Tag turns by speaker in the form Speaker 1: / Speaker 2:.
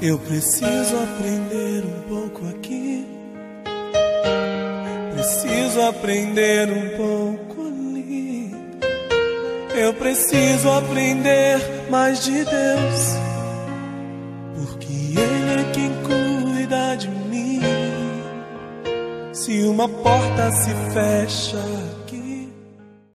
Speaker 1: Eu preciso aprender um pouco aqui. Preciso aprender um pouco ali. Eu preciso aprender mais de Deus. Porque Ele é quem cuida de mim. Se uma porta se fecha